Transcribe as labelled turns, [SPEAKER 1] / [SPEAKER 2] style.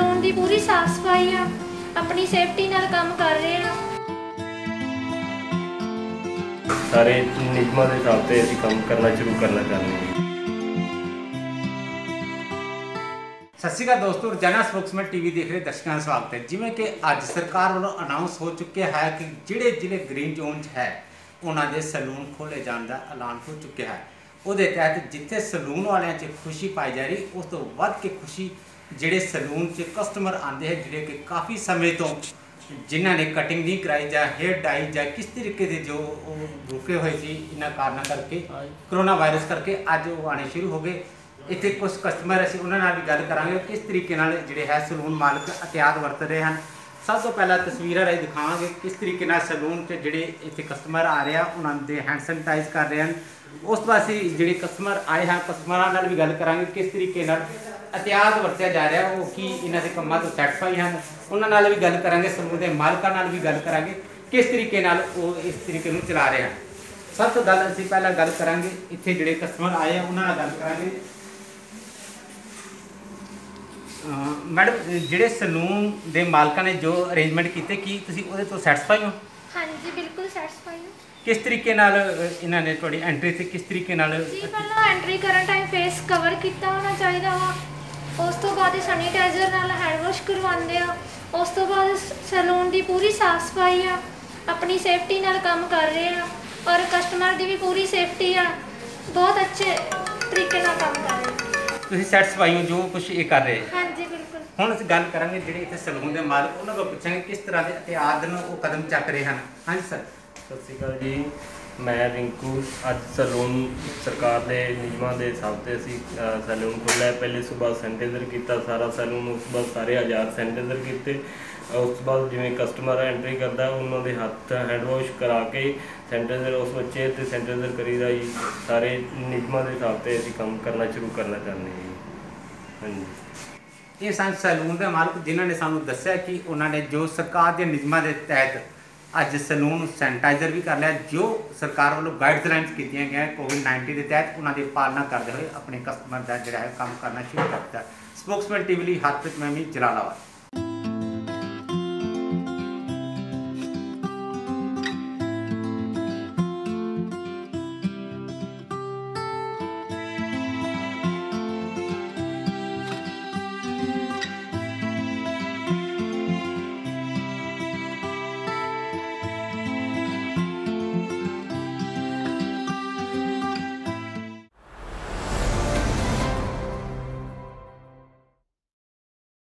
[SPEAKER 1] Salon ਦੀ ਪੂਰੀ ਸਾਫ਼ ਸਫ਼ਾਈ ਆ। ਆਪਣੀ ਸੇਫਟੀ ਨਾਲ ਕੰਮ ਕਰ ਰਹੇ ਆ।
[SPEAKER 2] ਸਾਰੇ ਨਿਯਮਾਂ ਦੇ ਹਿਸਾਬ ਤੇ ਅਸੀਂ ਕੰਮ ਕਰਨਾ ਸ਼ੁਰੂ ਕਰਨਾ ਚਾਹੁੰਦੇ ਹਾਂ।
[SPEAKER 3] ਸਤਿ ਸ਼੍ਰੀ ਅਕਾਲ ਦੋਸਤੋ ਰੋਜ਼ਾਨਾ ਸਪੋਕਸਮੈਨ ਟੀਵੀ ਦੇਖ ਰਹੇ ਦਰਸ਼ਕਾਂ ਦਾ ਸਵਾਗਤ ਹੈ। ਜਿਵੇਂ ਕਿ ਅੱਜ ਸਰਕਾਰ ਵੱਲੋਂ ਅਨਾਉਂਸ ਹੋ ਚੁੱਕਿਆ ਹੈ ਕਿ ਜਿਹੜੇ ਜ਼ਿਲ੍ਹੇ ਗ੍ਰੀਨ ਜ਼ੋਨ 'ਚ ਹੈ ਉਹਨਾਂ ਦੇ ਸਲੂਨ ਖੋਲੇ ਜਾਣ ਦਾ ਐਲਾਨ ਹੋ ਚੁੱਕਿਆ ਹੈ। ਉਹਦੇ ਤਹਿਤ ਜਿੱਥੇ ਸਲੂਨ ਵਾਲਿਆਂ 'ਚ ਖੁਸ਼ੀ ਪਾਈ ਜਾ ਰਹੀ ਉਸ ਤੋਂ ਵੱਧ ਕੇ ਖੁਸ਼ੀ ਜਿਹੜੇ ਸਲੂਨ 'ਚ ਕਸਟਮਰ ਆਉਂਦੇ ਹੈ ਜਿਹੜੇ ਕਿ ਕਾਫੀ ਸਮੇਂ ਤੋਂ ਜਿਨ੍ਹਾਂ ਨੇ ਕਟਿੰਗ ਨਹੀਂ ਕਰਾਈ ਜਾਂ ਹੇਅਰ ਡਾਈ ਜਾਂ ਕਿਸ ਤਰੀਕੇ ਦੇ ਜੋ ਉਹ ਰੁਕੇ ਹੋਏ ਸੀ ਇਹਨਾਂ ਕਾਰਨਾਂ ਕਰਕੇ ਕਰੋਨਾ ਵਾਇਰਸ ਕਰਕੇ ਅੱਜ ਉਹ ਆਣੇ ਸ਼ੁਰੂ ਹੋ ਗਏ। ਇੱਥੇ ਕੁਝ ਕਸਟਮਰ ਅਸੀਂ ਉਹਨਾਂ ਨਾਲ ਵੀ ਗੱਲ ਕਰਾਂਗੇ ਕਿਸ ਤਰੀਕੇ ਨਾਲ ਜਿਹੜੇ ਹੈ ਸਲੂਨ ਮਾਲਕ ਇhtiyਾਤ ਵਰਤ ਰਹੇ ਹਨ। ਸਭ ਤੋਂ ਪਹਿਲਾਂ ਤਸਵੀਰਾਂ ਰਾਹੀਂ ਦਿਖਾਵਾਂਗੇ ਕਿਸ ਤਰੀਕੇ ਨਾਲ ਸਲੂਨ 'ਚ ਜਿਹੜੇ ਇੱਥੇ ਕਸਟਮਰ ਆ ਰਹੇ ਆ ਉਹਨਾਂ ਦੇ ਹੈਂਡ ਸੈਨੀਟਾਈਜ਼ ਕਰ ਰਹੇ ਹਨ। ਉਸ ਤੋਂ ਬਾਅਦ ਅਸੀਂ ਜਿਹੜੇ ਕਸਟਮਰ ਆਏ ਹਨ ਕਸਟਮਰਾਂ ਨਾਲ ਵੀ ਗੱਲ ਕਰਾਂਗੇ ਕਿਸ ਤਰੀਕੇ ਨਾਲ ਇhtiyਾਤ ਵਰਤਿਆ ਜਾ ਰਿਹਾ ਉਹ ਕੀ ਇਹਨਾਂ ਦੇ ਕੰਮਾਂ ਤੋਂ ਸੈਟੀਸਫਾਈ ਹਨ। ਉਹਨਾਂ ਨਾਲ ਵੀ ਗੱਲ ਕਰਾਂਗੇ ਸਲੂਨ ਦੇ ਮਾਲਕਾਂ ਨਾਲ ਵੀ ਗੱਲ ਕਰਾਂਗੇ ਕਿਸ ਤਰੀਕੇ ਨਾਲ ਉਹ ਇਸ ਤਰੀਕੇ ਨੂੰ ਚਲਾ ਰਹੇ ਹਨ। ਸਭ ਤੋਂ ਗੱਲ ਅਸੀਂ ਪਹਿਲਾਂ ਗੱਲ ਕਰਾਂਗੇ ਇੱਥੇ ਜਿਹੜੇ ਕਸਟਮਰ ਆਏ ਆ ਉਹਨਾਂ ਨਾਲ ਗੱਲ ਕਰਾਂਗੇ। ਮੈਡਮ ਜਿਹੜੇ ਸਲੂਨ ਦੇ ਮਾਲਕਾਂ ਨੇ ਜੋ ਅਰੇਂਜਮੈਂਟ ਕੀਤੇ ਕੀ ਤੁਸੀਂ ਉਹਦੇ ਤੋਂ ਸੈਟੀਸਫਾਈ ਹੋ?
[SPEAKER 1] ਹਾਂਜੀ ਬਿਲਕੁਲ ਸੈਟੀਸਫਾਈ ਹਾਂ।
[SPEAKER 3] ਕਿਸ ਤਰੀਕੇ ਨਾਲ ਇਹਨਾਂ ਨੇ ਤੁਹਾਡੀ ਐਂਟਰੀ ਤੇ ਕਿਸ ਤਰੀਕੇ ਨਾਲ
[SPEAKER 1] ਜੀ ਪਹਿਲਾਂ ਐਂਟਰੀ ਕਰਨ ਟਾਈਮ ਫੇਸ ਕਵਰ ਕੀਤਾ ਹੋਣਾ ਚਾਹੀਦਾ ਵਾ। ਉਸ ਤੋਂ ਬਾਅਦ ਸੈਨੀਟਾਈਜ਼ਰ ਨਾਲ ਹੈਂਡ ਵਾਸ਼ ਕਰਵਾਉਂਦੇ ਆ। ਉਸ ਤੋਂ ਬਾਅਦ ਸਲੂਨ ਦੀ ਪੂਰੀ ਸਾਫ਼ ਸਫ਼ਾਈ ਆ। ਆਪਣੀ ਸੇਫਟੀ ਨਾਲ ਕੰਮ ਕਰ ਰਹੇ ਆ। ਔਰ ਕਸਟਮਰ ਦੀ ਵੀ ਪੂਰੀ ਸੇਫਟੀ ਆ। ਬਹੁਤ ਅੱਛੇ ਤਰੀਕੇ ਨਾਲ ਕੰਮ ਕਰ ਰਹੇ।
[SPEAKER 3] ਤੁਸੀਂ ਸੈਟੀਸਫਾਈ ਹੋ ਜੋ ਕੁਝ ਇਹ ਕਰ ਰਹੇ।
[SPEAKER 1] ਹਾਂਜੀ ਬਿਲਕੁਲ।
[SPEAKER 3] ਹੁਣ ਅਸੀਂ ਗੱਲ ਕਰਾਂਗੇ ਜਿਹੜੇ ਇੱਥੇ ਸਲੂਨ ਦੇ ਮਾਲਕ ਉਹਨਾਂ ਕੋਲ ਪੁੱਛਾਂਗੇ ਕਿਸ ਤਰ੍ਹਾਂ ਦੇ ਇਤਿਹਾਦ ਨੂੰ ਉਹ ਕਦਮ ਚੱਕ ਰਹੇ ਹਨ। ਹਾਂਜੀ ਸਰ
[SPEAKER 2] ਸਤਿ ਸ਼੍ਰੀ ਅਕਾਲ ਜੀ। ਮੈਂ ਰਿੰਕੂ, ਅੱਜ ਸੈਲੂਨ ਸਰਕਾਰ ਦੇ ਨਿਯਮਾਂ ਦੇ ਹਿਸਾਬ ਤੇ ਅਸੀਂ ਸੈਲੂਨ ਖੋਲ੍ਹਿਆ ਪਹਿਲੇ ਸਵੇਰ ਸੈਨੀਟਾਈਜ਼ਰ ਕੀਤਾ, ਸਾਰਾ ਸੈਲੂਨ, ਉਸ ਤੋਂ ਬਾਅਦ ਸਾਰੇ ਹਜ਼ਾਰ ਸੈਨੀਟਾਈਜ਼ਰ ਕੀਤੇ। ਉਸ ਤੋਂ ਬਾਅਦ ਜਿਵੇਂ ਕਸਟਮਰ ਐਂਟਰੀ ਕਰਦਾ, ਉਹਨਾਂ ਦੇ ਹੱਥ ਹੈਂਡ ਵਾਸ਼ ਕਰਾ ਕੇ ਸੈਨੀਟਾਈਜ਼ਰ ਉਸ ਬੱਚੇ ਤੇ ਸੈਨੀਟਾਈਜ਼ਰ ਕਰੀਦਾ ਜੀ। ਸਾਰੇ ਨਿਯਮਾਂ ਦੇ ਹਿਸਾਬ ਤੇ ਅਸੀਂ ਕੰਮ ਕਰਨਾ ਸ਼ੁਰੂ ਕਰਨਾ ਚਾਹੁੰਦੇ ਹਾਂ ਜੀ। ਹਾਂਜੀ।
[SPEAKER 3] ਇਹ ਸਨ ਸੈਲੂਨ ਦੇ ਮਾਲਕ ਜਿਨ੍ਹਾਂ ਨੇ ਸਾਨੂੰ ਦੱਸਿਆ ਕਿ ਉਹਨਾਂ ਨੇ ਜੋ ਸਰਕਾਰ ਦੇ ਨਿਯਮਾਂ ਦੇ ਤਹਿਤ ਅੱਜ ਸੈਲੂਨ ਸੈਨੀਟਾਈਜ਼ਰ ਵੀ ਕਰ ਲਿਆ, ਜੋ ਸਰਕਾਰ ਵੱਲੋਂ ਗਾਈਡਲਾਈਨਸ ਕੀਤੀਆਂ ਗਈਆਂ ਕੋਵਿਡ 19 ਦੇ ਤਹਿਤ, ਉਹਨਾਂ ਦੀ ਪਾਲਣਾ ਕਰਦੇ ਹੋਏ ਆਪਣੇ ਕਸਟਮਰ ਦਾ ਜਿਹੜਾ ਹੈ ਕੰਮ ਕਰਨਾ ਸ਼ੁਰੂ ਕਰ ਦਿੱਤਾ। ਸਪੋਕਸਮੈਨ ਟੀਵੀ ਲਈ ਹਰਪ੍ਰੀਤ ਮੈਮੀ ਜਲਾਲਾਬਾਦ।